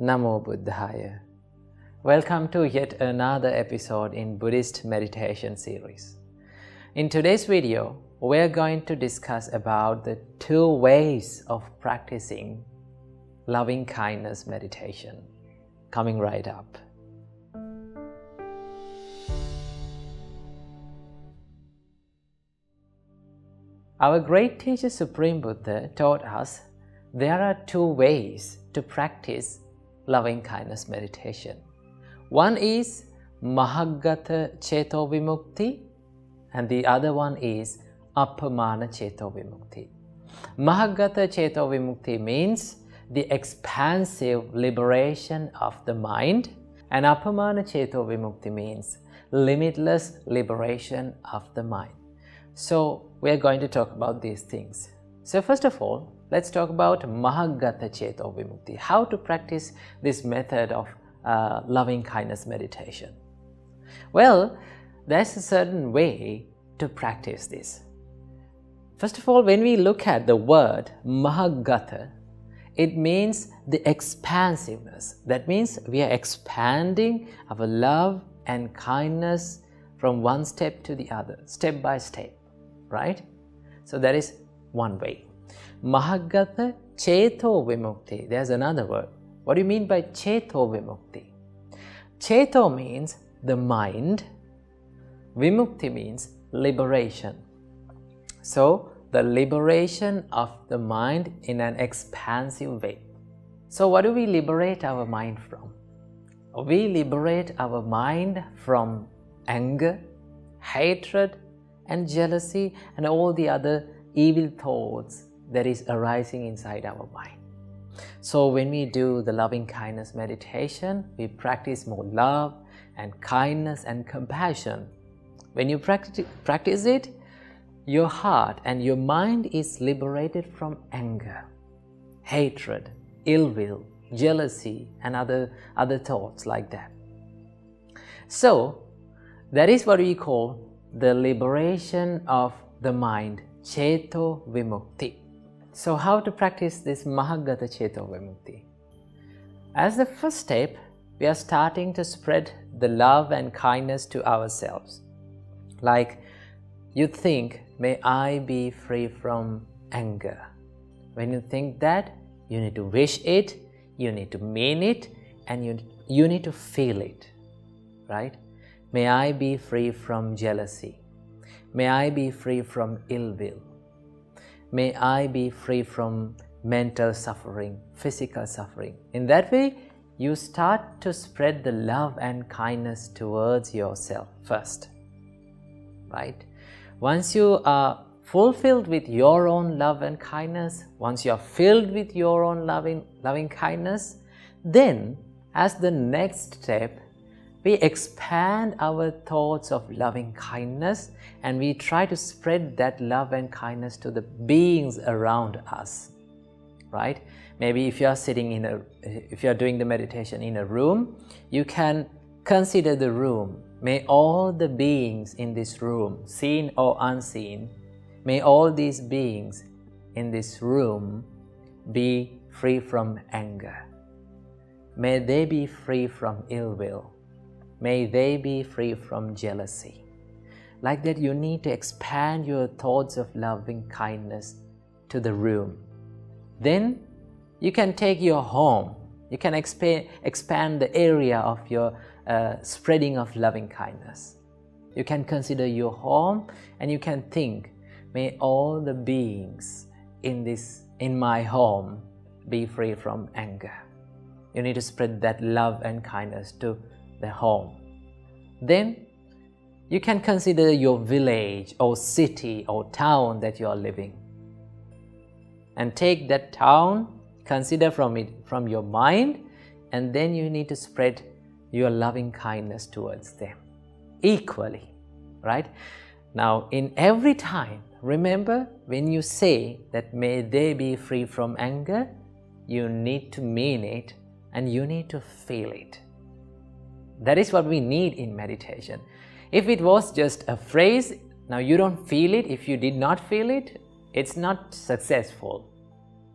Namo Buddhaya. Welcome to yet another episode in Buddhist meditation series. In today's video, we're going to discuss about the two ways of practicing loving kindness meditation. Coming right up. Our great teacher Supreme Buddha taught us there are two ways to practice loving kindness meditation. One is Mahagata Cheto Vimukti and the other one is Appamana Cheto Vimukti. Mahagata Cheto Vimukti means the expansive liberation of the mind and Appamana Cheto Vimukti means limitless liberation of the mind. So we are going to talk about these things. So first of all, let's talk about Mahagata Cheto Vimukti, how to practice this method of uh, loving kindness meditation. Well, there's a certain way to practice this. First of all, when we look at the word Mahagata, it means the expansiveness. That means we are expanding our love and kindness from one step to the other, step by step right? So that is one way. Mahagata Cheto Vimukti. There's another word. What do you mean by Cheto Vimukti? Cheto means the mind. Vimukti means liberation. So the liberation of the mind in an expansive way. So what do we liberate our mind from? We liberate our mind from anger, hatred, and jealousy and all the other evil thoughts that is arising inside our mind. So when we do the loving kindness meditation, we practice more love and kindness and compassion. When you practice, it, your heart and your mind is liberated from anger, hatred, ill will, jealousy, and other, other thoughts like that. So, that is what we call the liberation of the mind, Cheto Vimukti. So, how to practice this Mahagata Cheto Vimukti? As the first step, we are starting to spread the love and kindness to ourselves. Like you think, may I be free from anger. When you think that, you need to wish it, you need to mean it, and you, you need to feel it, right? May I be free from jealousy. May I be free from ill will. May I be free from mental suffering, physical suffering. In that way, you start to spread the love and kindness towards yourself first. Right? Once you are fulfilled with your own love and kindness, once you are filled with your own loving, loving kindness, then as the next step, we expand our thoughts of loving kindness and we try to spread that love and kindness to the beings around us right? Maybe if you are sitting in a if you are doing the meditation in a room you can consider the room. May all the beings in this room seen or unseen may all these beings in this room be free from anger. May they be free from ill will May they be free from jealousy. Like that, you need to expand your thoughts of loving kindness to the room. Then you can take your home. You can expand, expand the area of your uh, spreading of loving kindness. You can consider your home and you can think, may all the beings in this in my home be free from anger. You need to spread that love and kindness to the home. Then you can consider your village or city or town that you are living. And take that town, consider from it from your mind, and then you need to spread your loving kindness towards them equally. Right? Now, in every time, remember when you say that may they be free from anger, you need to mean it and you need to feel it. That is what we need in meditation. If it was just a phrase, now you don't feel it, if you did not feel it, it's not successful,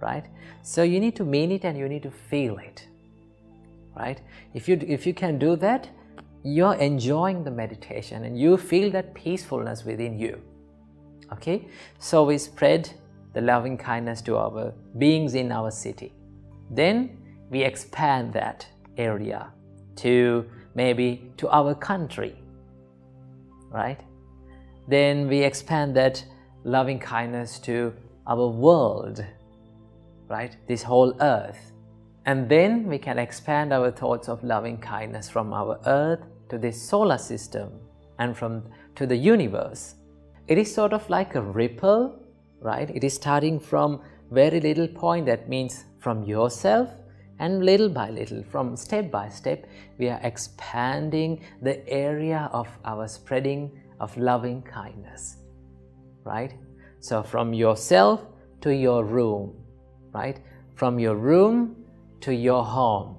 right? So you need to mean it and you need to feel it. right? If you, if you can do that, you're enjoying the meditation and you feel that peacefulness within you. Okay, so we spread the loving kindness to our beings in our city. Then we expand that area to maybe to our country, right? Then we expand that loving kindness to our world, right? This whole earth. And then we can expand our thoughts of loving kindness from our earth to this solar system and from to the universe. It is sort of like a ripple, right? It is starting from very little point that means from yourself and little by little from step by step we are expanding the area of our spreading of loving kindness right? So from yourself to your room right? From your room to your home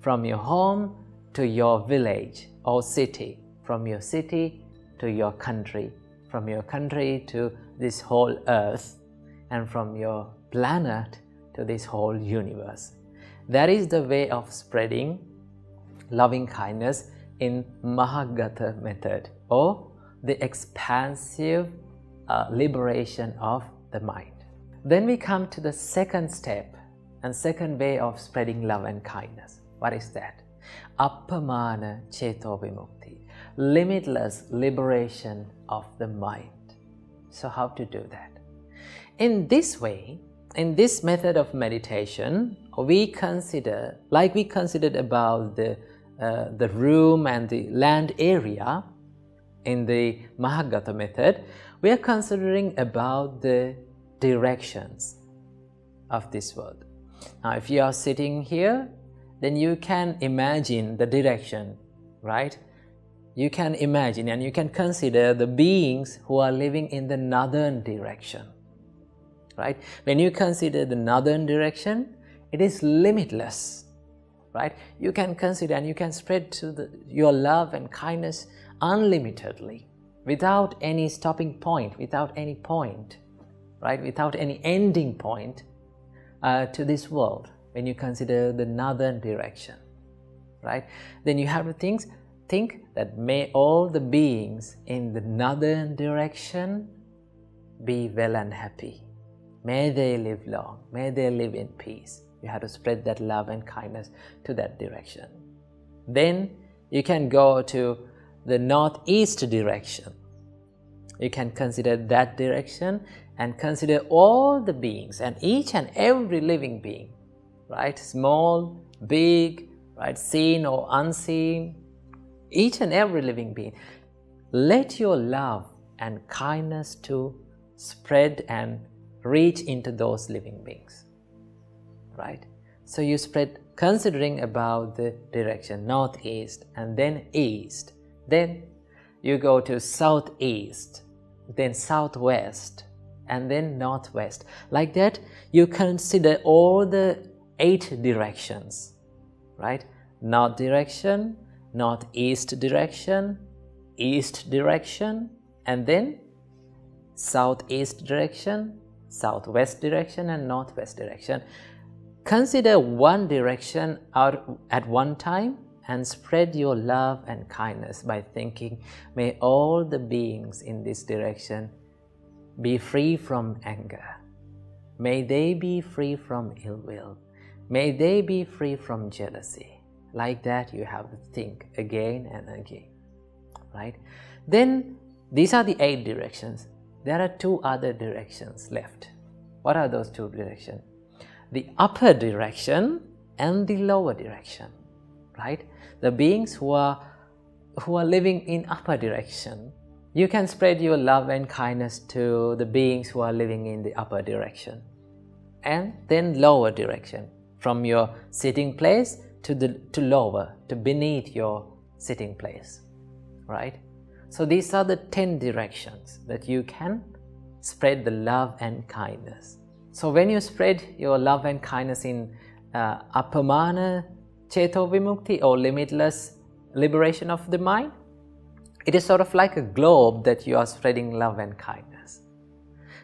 from your home to your village or city from your city to your country from your country to this whole earth and from your planet to this whole universe that is the way of spreading loving kindness in Mahagata method or the expansive uh, liberation of the mind. Then we come to the second step and second way of spreading love and kindness. What is that? Appamana Cheto Vimukti, limitless liberation of the mind. So, how to do that? In this way, in this method of meditation, we consider, like we considered about the, uh, the room and the land area in the Mahagata method, we are considering about the directions of this world. Now, if you are sitting here, then you can imagine the direction, right? You can imagine and you can consider the beings who are living in the northern direction right? When you consider the northern direction, it is limitless, right? You can consider and you can spread to the, your love and kindness unlimitedly without any stopping point, without any point, right? Without any ending point uh, to this world when you consider the northern direction, right? Then you have to think, think that may all the beings in the northern direction be well and happy May they live long. May they live in peace. You have to spread that love and kindness to that direction. Then you can go to the northeast direction. You can consider that direction and consider all the beings and each and every living being, right? Small, big, right? Seen or unseen, each and every living being. Let your love and kindness to spread and reach into those living beings right? So you spread considering about the direction northeast and then east. Then you go to southeast then southwest and then northwest. Like that you consider all the eight directions right? North direction northeast direction east direction and then southeast direction southwest direction and northwest direction. Consider one direction out at one time and spread your love and kindness by thinking, may all the beings in this direction be free from anger. May they be free from ill will. May they be free from jealousy. Like that, you have to think again and again. Right? Then, these are the eight directions there are two other directions left. What are those two directions? The upper direction and the lower direction, right? The beings who are who are living in upper direction, you can spread your love and kindness to the beings who are living in the upper direction. And then lower direction, from your sitting place to the to lower, to beneath your sitting place, right? So these are the 10 directions that you can spread the love and kindness. So when you spread your love and kindness in uh, apamana cheto vimukti or limitless liberation of the mind, it is sort of like a globe that you are spreading love and kindness.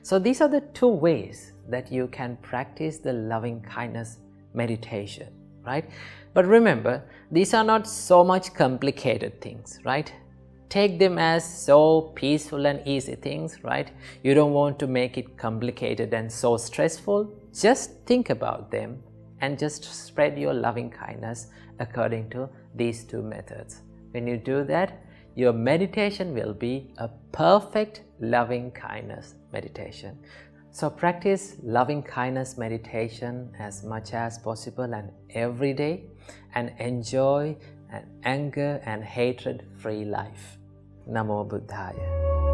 So these are the two ways that you can practice the loving kindness meditation, right? But remember, these are not so much complicated things, right? Take them as so peaceful and easy things, right? You don't want to make it complicated and so stressful. Just think about them and just spread your loving kindness according to these two methods. When you do that, your meditation will be a perfect loving kindness meditation. So practice loving kindness meditation as much as possible and every day and enjoy an anger and hatred free life. Namo Buddhaya.